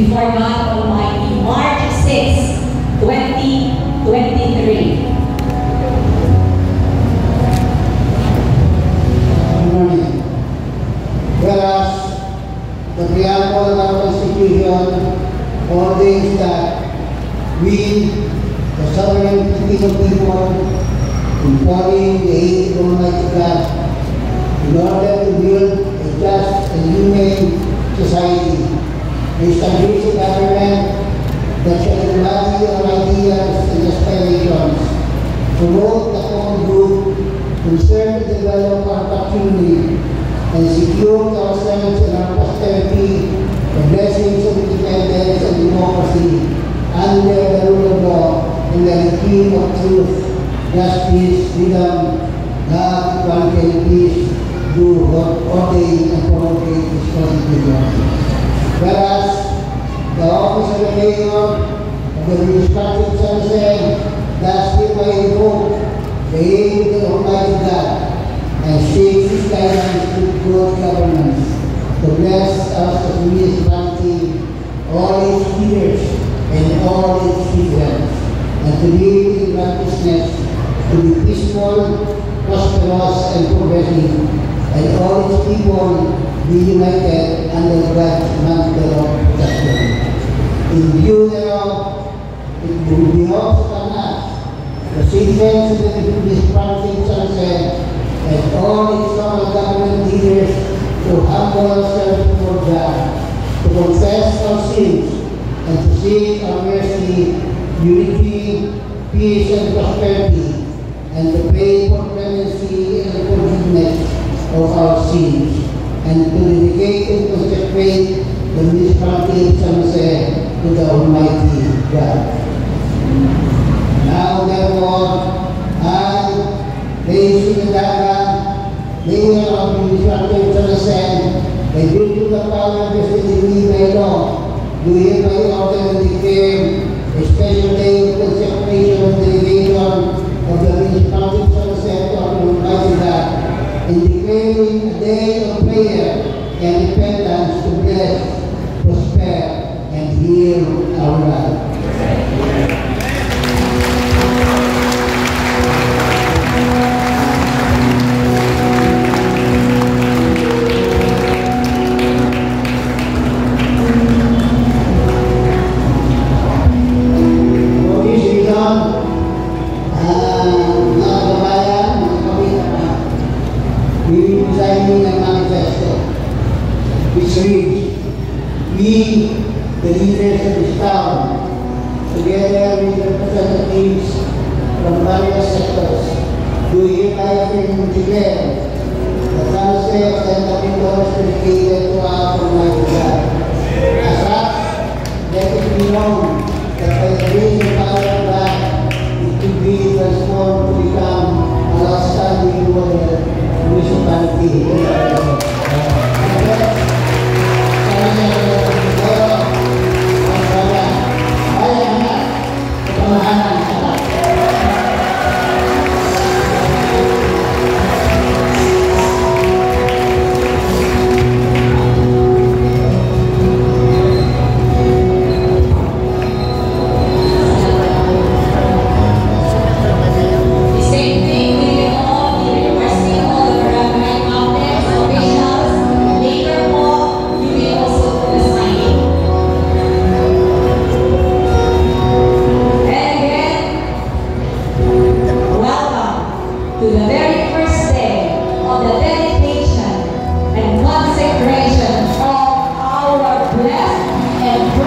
before God Almighty, March 6, 2023. Good morning. Whereas the preamble of our Constitution ordains that we, the sovereign Filipino people, employing the aid of Almighty God, in order to build a just and humane society, establish a government that shall embody our ideas and aspirations, promote the common good, conserve and develop our patrimony, and secure to ourselves and our posterity the blessings of independence and democracy under the rule of law and the regime of truth, justice, freedom, love, equality, and peace do what ordain and promulgate this Constitution. Whereas the office of the mayor of the of San Jose does hereby invoke the aid of the Almighty God and seeks His guidance to good governance to bless us as municipality, all its leaders, and all its citizens, and to live in righteousness, to be peaceful, prosperous, and progressive, and all its people be united under the God's mantle of protection. In view thereof, it will be also upon us, the citizens of of San Jose, and all local government leaders to humble ourselves before God, to confess our sins, and to seek our mercy, unity, peace, and prosperity, and to pray for clemency and forgiveness of our sins, and to dedicate and consecrate the municipality of San Jose to the Almighty God. Now, therefore, I, Rey C. Ladaga, Mayor of the Municipality of San Jose, by virtue of the power vested in me by law, do hereby order and declare a special day of consecration of delegation of the Municipality of San Jose to Almighty God, and declaring a day of prayer and repentance to bless, prosper, and heal our life. intelectual permainan asas yaitu minum that diri bring fire back to be transformed di become a. very first day of the dedication and consecration of our blessed and